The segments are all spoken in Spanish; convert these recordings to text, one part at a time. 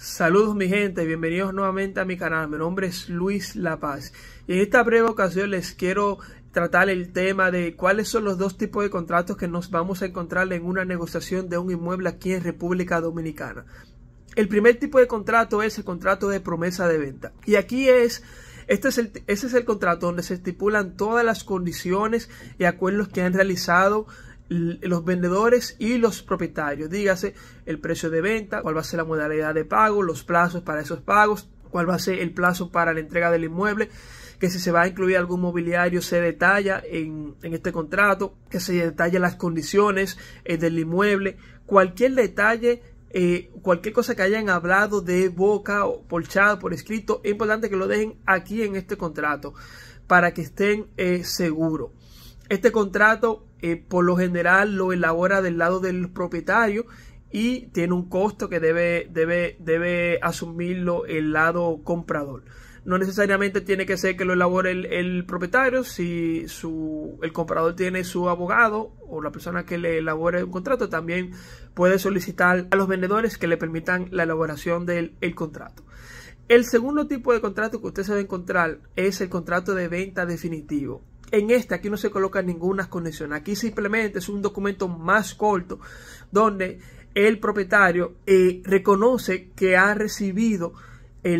Saludos mi gente, bienvenidos nuevamente a mi canal, mi nombre es Luis La Paz. Y en esta breve ocasión les quiero tratar el tema de cuáles son los dos tipos de contratos que nos vamos a encontrar en una negociación de un inmueble aquí en República Dominicana. El primer tipo de contrato es el contrato de promesa de venta. Y aquí es este es el, es el contrato donde se estipulan todas las condiciones y acuerdos que han realizado los vendedores y los propietarios. Dígase el precio de venta, cuál va a ser la modalidad de pago, los plazos para esos pagos, cuál va a ser el plazo para la entrega del inmueble, que si se va a incluir algún mobiliario se detalla en, este contrato, que se detalla las condiciones eh, del inmueble, cualquier detalle eh, cualquier cosa que hayan hablado de boca o por por escrito, es importante que lo dejen aquí en este contrato para que estén eh, seguros. Este contrato eh, por lo general lo elabora del lado del propietario y tiene un costo que debe, debe, debe asumirlo el lado comprador. No necesariamente tiene que ser que lo elabore el, propietario, si su, el comprador tiene su abogado o la persona que le elabore un contrato, también puede solicitar a los vendedores que le permitan la elaboración del contrato. El segundo tipo de contrato que usted se va a encontrar es el contrato de venta definitivo. En este aquí no se coloca ninguna condición. Aquí simplemente es un documento más corto donde el propietario eh, reconoce que ha recibido eh,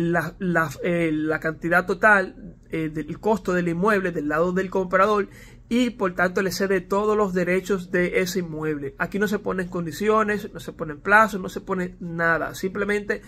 eh, la, cantidad total del costo del inmueble del lado del comprador y por tanto le cede todos los derechos de ese inmueble. Aquí no se ponen condiciones, no se ponen plazos, no se pone nada. Simplemente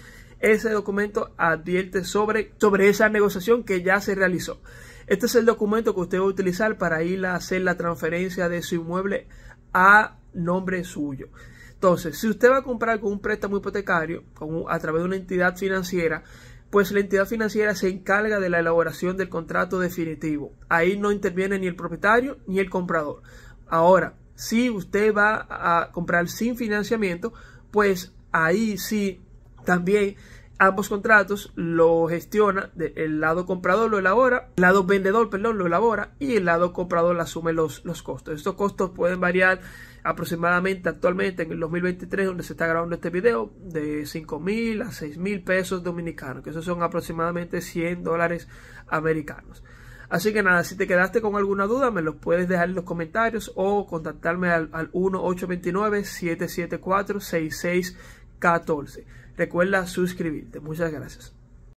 ese documento advierte sobre, sobre esa negociación que ya se realizó. Este es el documento que usted va a utilizar para ir a hacer la transferencia de su inmueble a nombre suyo. Entonces, si usted va a comprar con un préstamo hipotecario a través de una entidad financiera, pues la entidad financiera se encarga de la elaboración del contrato definitivo. Ahí no interviene ni el propietario ni el comprador. Ahora, si usted va a comprar sin financiamiento, pues ahí sí también ambos contratos lo gestiona, el lado comprador lo elabora, el lado vendedor, perdón, lo elabora y el lado comprador asume los, los costos. Estos costos pueden variar aproximadamente actualmente en el 2023 donde se está grabando este video de 5 mil a 6 mil pesos dominicanos que esos son aproximadamente 100 dólares americanos así que nada si te quedaste con alguna duda me lo puedes dejar en los comentarios o contactarme al, al 1 829 774 6614 Recuerda suscribirte. Muchas gracias.